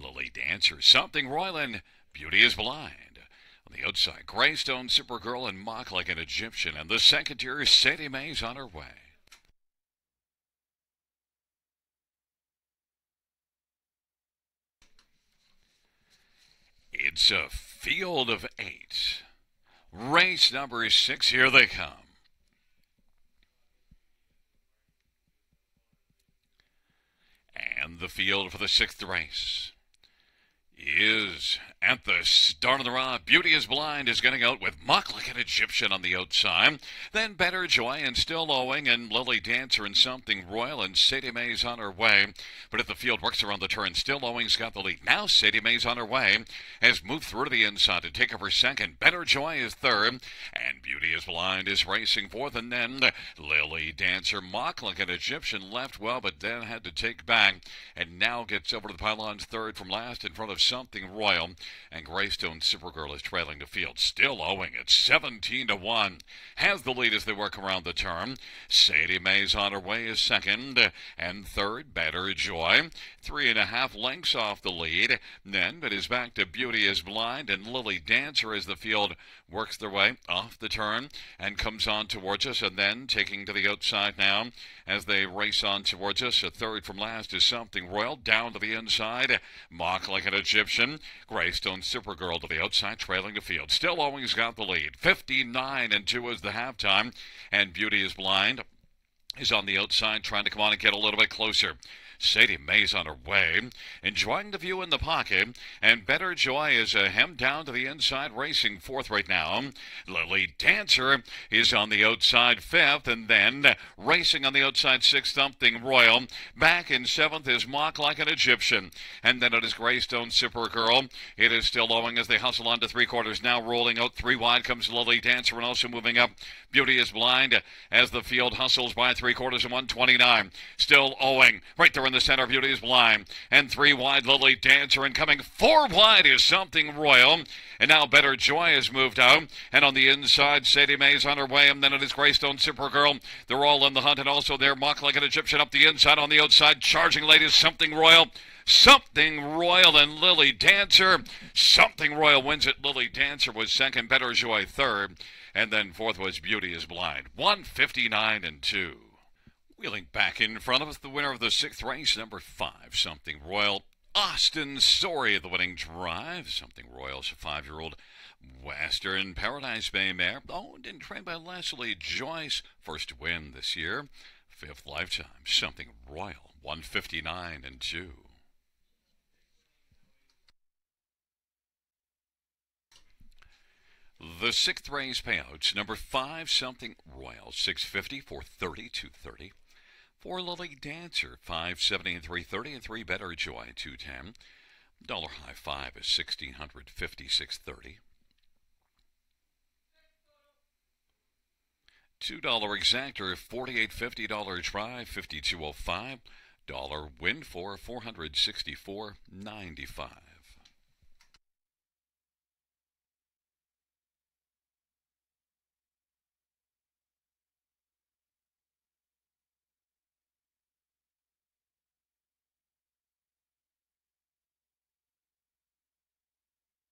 Lily Dancer, Something Royal, and Beauty is Blind. On the outside, Greystone, Supergirl, and Mock like an Egyptian, and the second tier, Sadie Mae's on her way. It's a field of eight. Race number six, here they come. And the field for the sixth race is at the start of the run. Beauty is Blind is getting out with Mock like an Egyptian on the outside. Then Better Joy and Still Owing and Lily Dancer and Something Royal and Sadie Mae's on her way. But if the field works around the turn, Still Owing's got the lead. Now Sadie Mae's on her way. Has moved through to the inside to take over second. Better Joy is third. And Beauty is Blind is racing fourth. And then Lily Dancer Mock like an Egyptian left well, but then had to take back. And now gets over to the pylons third from last in front of Something Royal, and Greystone Supergirl is trailing the field, still owing it 17 to 1. Has the lead as they work around the turn. Sadie Mae's on her way is second, and third, Better Joy. Three and a half lengths off the lead. Then it is back to Beauty is Blind and Lily Dancer as the field works their way off the turn and comes on towards us, and then taking to the outside now as they race on towards us. A third from last is Something Royal down to the inside. Mock like an Egyptian. Greystone Supergirl to the outside, trailing the field. Still Owing's got the lead. 59 and 2 is the halftime, and Beauty is Blind is on the outside trying to come on and get a little bit closer. Sadie Mae's on her way, enjoying the view in the pocket, and Better Joy is uh, hemmed down to the inside, racing fourth right now. Lily Dancer is on the outside fifth, and then racing on the outside sixth, Something Royal. Back in seventh is Mock like an Egyptian, and then it is Greystone Supergirl. It is still owing as they hustle on to three quarters now, rolling out three wide comes Lily Dancer, and also moving up. Beauty is blind as the field hustles by three quarters and 129. Still owing right there in the center. Beauty is blind. And three wide, Lily Dancer. And coming four wide is Something Royal. And now Better Joy has moved out. And on the inside, Sadie Mae's on her way. And then it is Greystone Supergirl. They're all in the hunt. And also there, Mock like an Egyptian up the inside. On the outside, charging ladies, Something Royal. Something Royal and Lily Dancer. Something Royal wins it. Lily Dancer was second. Better Joy third. And then fourth was Beauty is Blind. 159 and 2. Wheeling back in front of us, the winner of the sixth race, number five, Something Royal. Austin Sorrie, the winning drive. Something Royal's a five year old Western Paradise Bay mare, owned and trained by Leslie Joyce. First win this year. Fifth lifetime, Something Royal. 159 and 2. The sixth race payouts number five something royal 650 for 30 230 for Lily Dancer, 570 and 330, and 3 Better Joy, 210. Dollar High 5 is 1650 630. $2 exactor, $48.50 try, 5205. Dollar win for 464.95.